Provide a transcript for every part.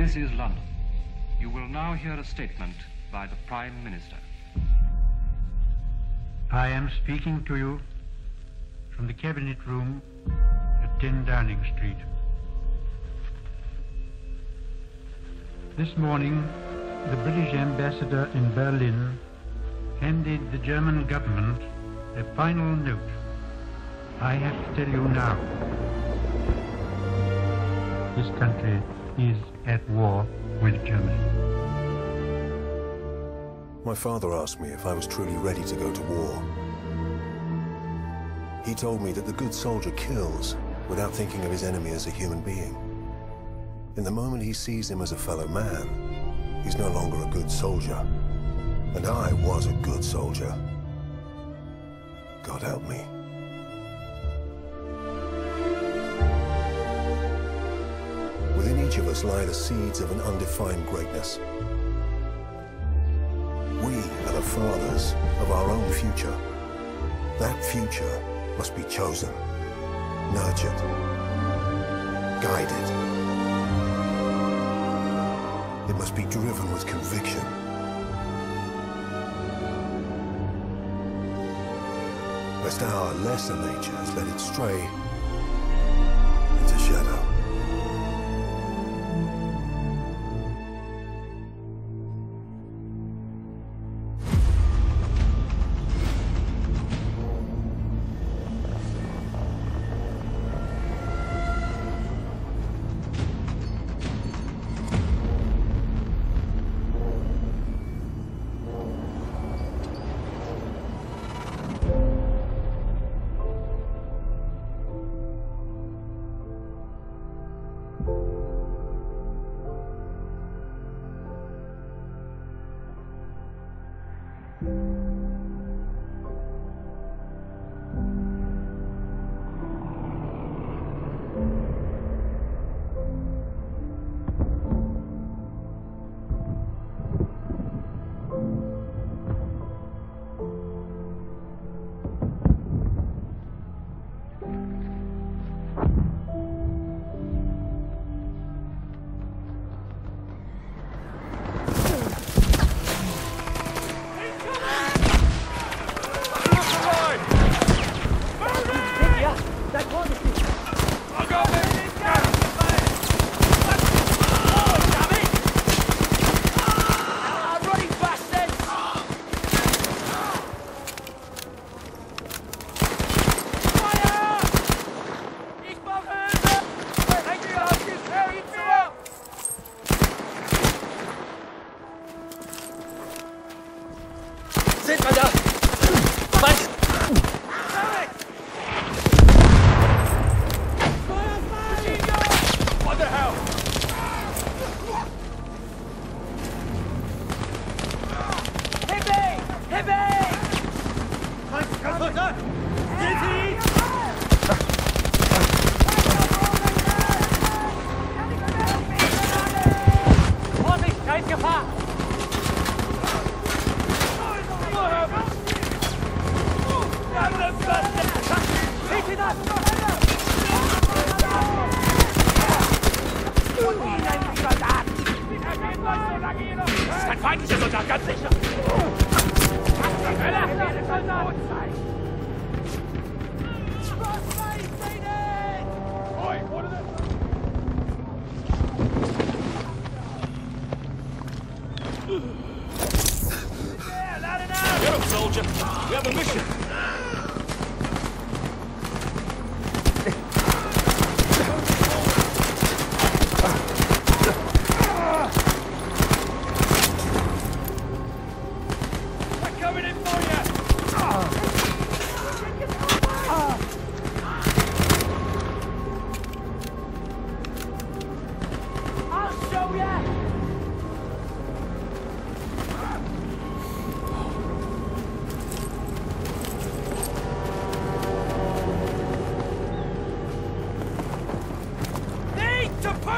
This is London. You will now hear a statement by the Prime Minister. I am speaking to you from the Cabinet Room at 10 Downing Street. This morning, the British ambassador in Berlin handed the German government a final note. I have to tell you now. This country is at war with Germany. My father asked me if I was truly ready to go to war. He told me that the good soldier kills without thinking of his enemy as a human being. In the moment he sees him as a fellow man, he's no longer a good soldier. And I was a good soldier. God help me. Of us lie the seeds of an undefined greatness. We are the fathers of our own future. That future must be chosen, nurtured, guided. It must be driven with conviction. Lest our lesser natures let it stray into shadow.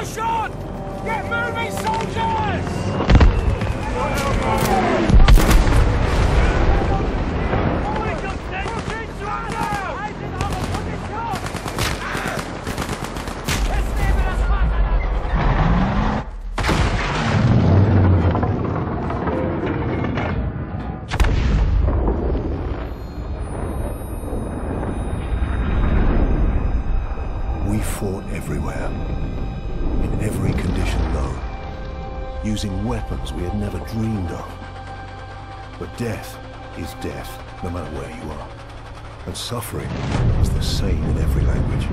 Push! Get moving, soldiers! We fought everywhere in every condition known, using weapons we had never dreamed of. But death is death, no matter where you are. And suffering is the same in every language.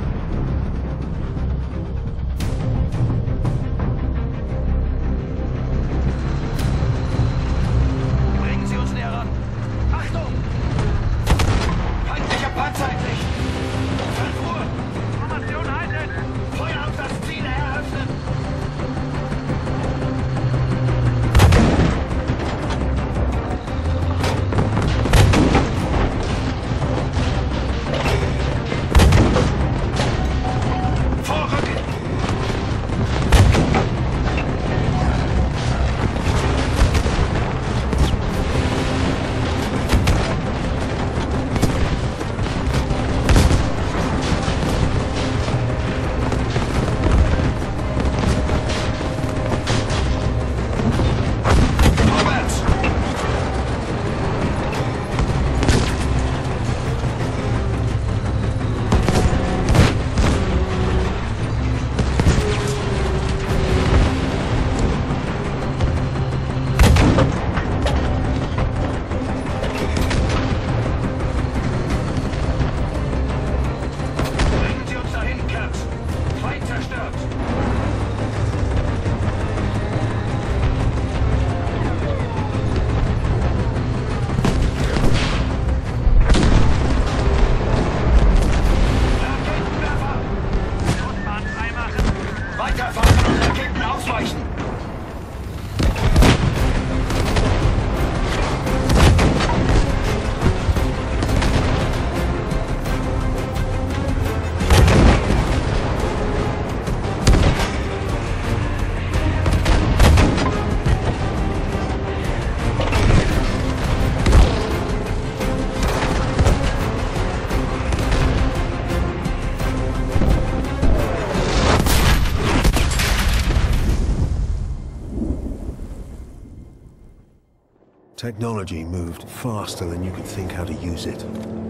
Technology moved faster than you could think how to use it.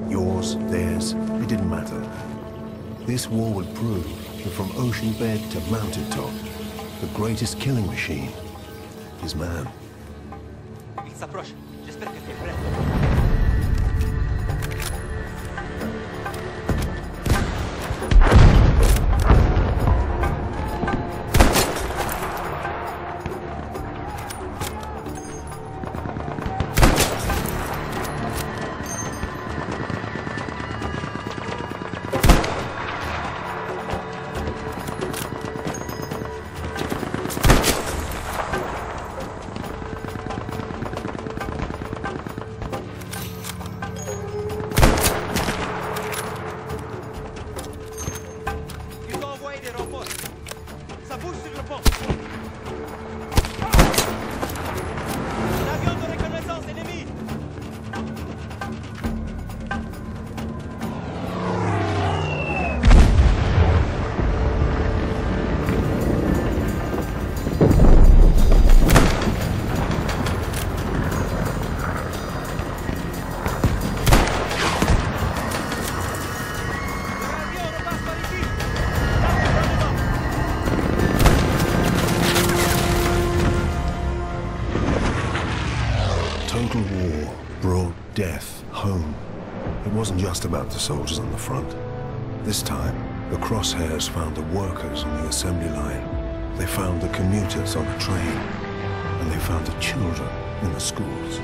Yours, theirs, it didn't matter. This war would prove that from ocean bed to mountain top, the greatest killing machine is man. Il s'approche. J'espère que prêt. The soldiers on the front. This time, the crosshairs found the workers on the assembly line. They found the commuters on the train. And they found the children in the schools.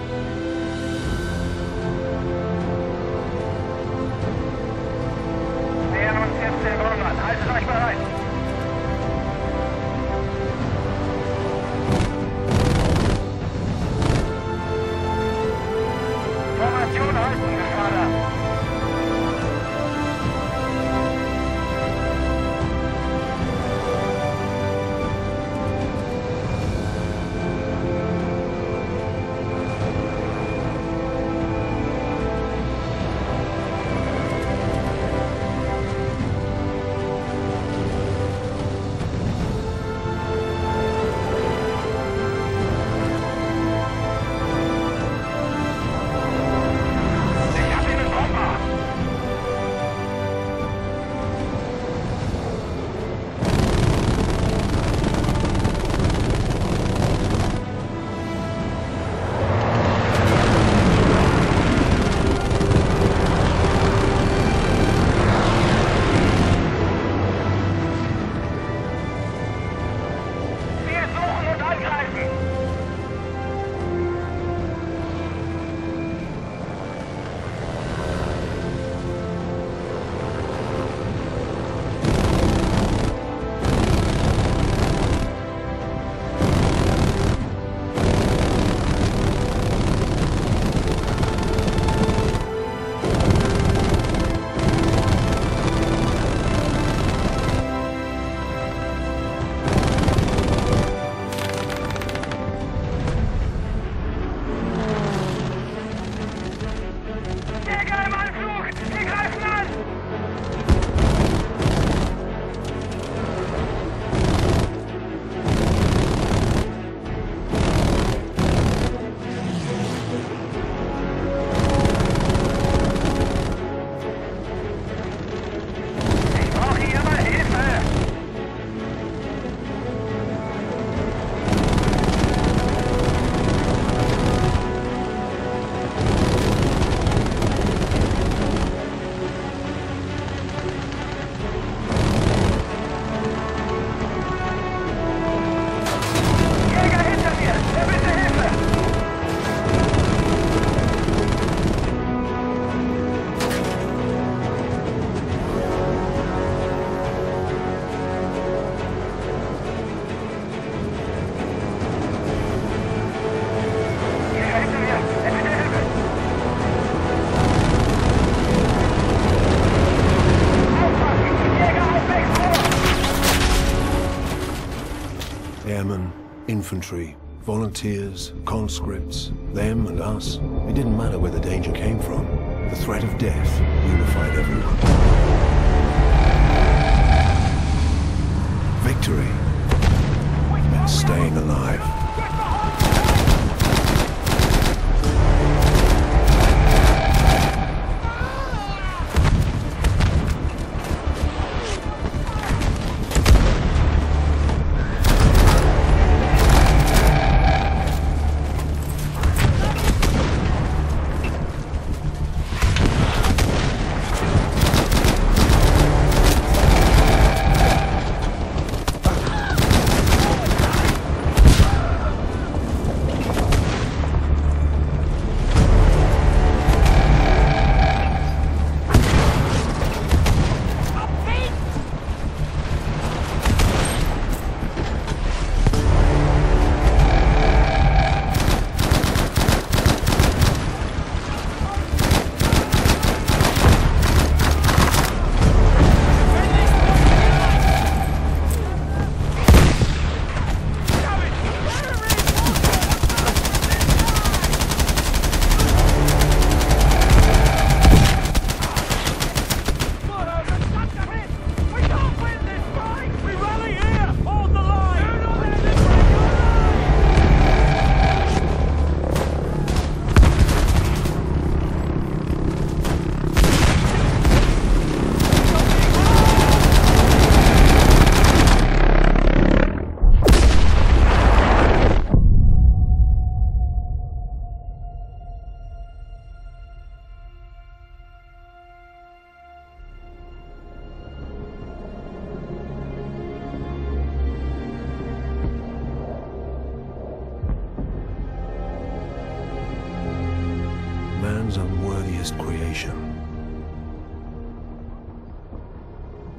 Airmen, infantry, volunteers, conscripts, them and us. It didn't matter where the danger came from. The threat of death unified everyone. Victory meant staying alive.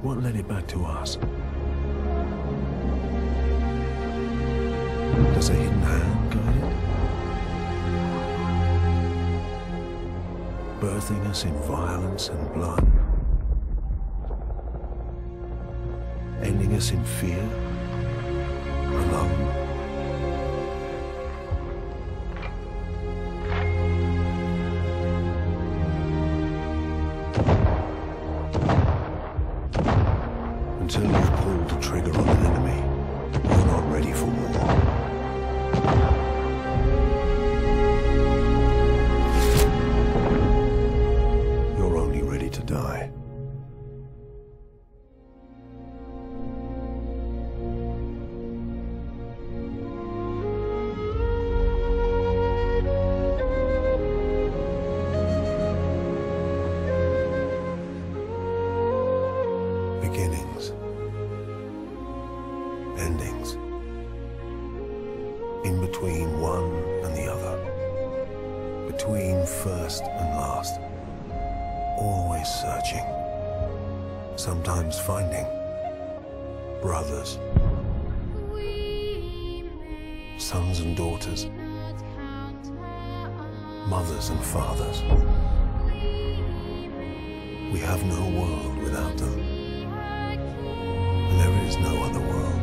What led it back to us? Does a hidden hand guide it? Birthing us in violence and blood? Ending us in fear? Alone? Pulled the trigger on an enemy, you're not ready for war. one and the other, between first and last, always searching, sometimes finding, brothers, sons and daughters, mothers and fathers. We have no world without them. There is no other world.